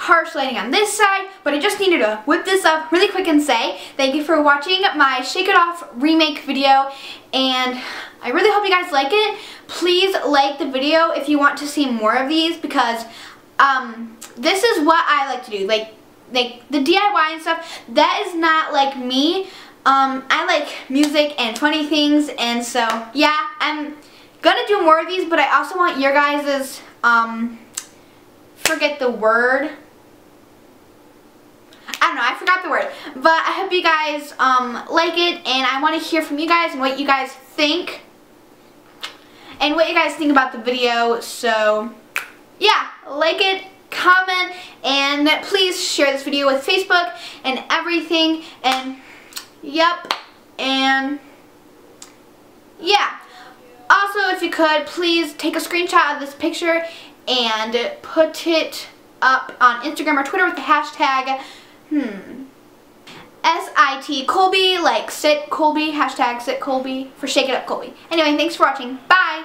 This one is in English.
harsh lighting on this side, but I just needed to whip this up really quick and say thank you for watching my Shake It Off remake video, and I really hope you guys like it. Please like the video if you want to see more of these, because um, this is what I like to do, like, like the DIY and stuff, that is not like me. Um, I like music and funny things, and so, yeah, I'm gonna do more of these, but I also want your guys's, um, forget the word. I don't know, I forgot the word. But I hope you guys um, like it, and I want to hear from you guys and what you guys think. And what you guys think about the video, so yeah, like it, comment, and please share this video with Facebook and everything, and yep, and yeah. Also, if you could, please take a screenshot of this picture and put it up on Instagram or Twitter with the hashtag, hmm, S-I-T Colby, like sit Colby, hashtag sit Colby for Shake It Up Colby. Anyway, thanks for watching. Bye!